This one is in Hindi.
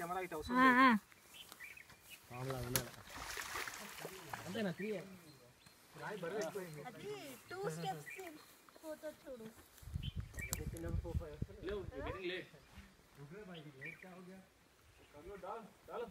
కెమెరా ఇటు అవసరం ఆ, ఆ. అంతేనా త్రీ అది టూ స్టెప్స్ ఫోటో చూడు లేవు getting late. कर लो डाल डालो